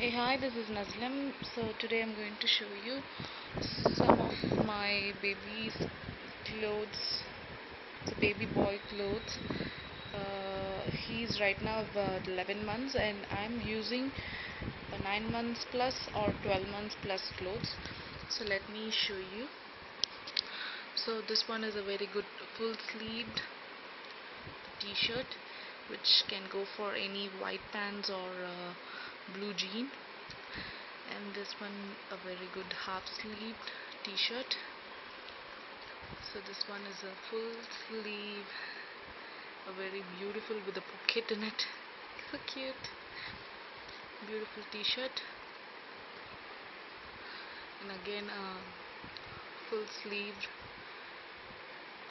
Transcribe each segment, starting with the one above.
Hey hi, this is Nazlim. So today I'm going to show you some of my baby's clothes, the baby boy clothes. Uh, he's right now about 11 months and I'm using 9 months plus or 12 months plus clothes. So let me show you. So this one is a very good full sleeved t-shirt which can go for any white pants or uh, blue jean and this one a very good half sleeved t-shirt. So this one is a full sleeve a very beautiful with a pocket in it. So cute. Beautiful t-shirt. And again a full sleeved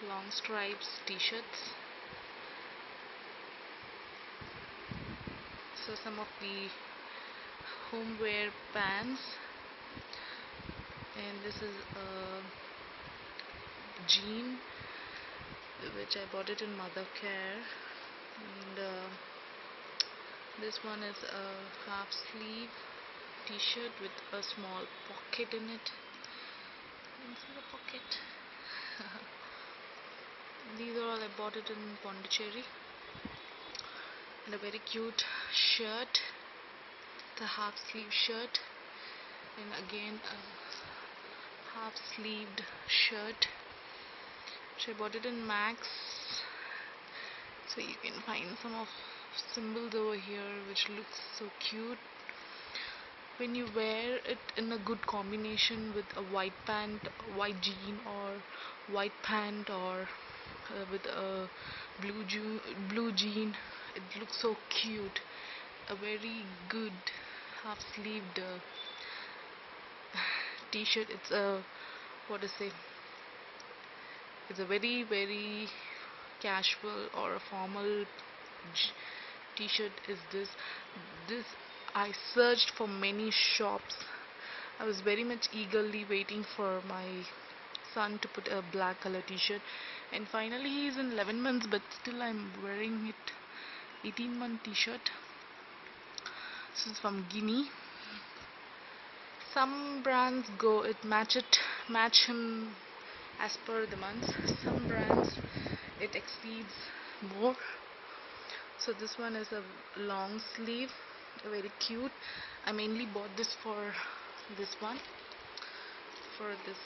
long stripes t-shirts. So some of the homeware pants and this is a jean which I bought it in Mothercare and uh, this one is a half sleeve t-shirt with a small pocket in it. Inside the pocket. These are all I bought it in Pondicherry. And a very cute shirt the half sleeve shirt. And again a half sleeved shirt. Which I bought it in Max. So you can find some of symbols over here which looks so cute. When you wear it in a good combination with a white pant white jean or white pant or uh, with a blue, blue jean it looks so cute. A very good half sleeved uh, t-shirt. It's a what to say? It's a very very casual or a formal t-shirt is this. This I searched for many shops. I was very much eagerly waiting for my son to put a black color t-shirt. And finally he's in 11 months but still I'm wearing it. 18 month t-shirt this is from Guinea some brands go it match it match him as per the months some brands it exceeds more. So this one is a long sleeve very cute. I mainly bought this for this one for this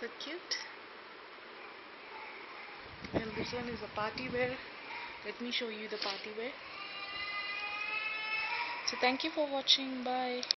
so cute. And this one is a party wear. Let me show you the party wear so thank you for watching. Bye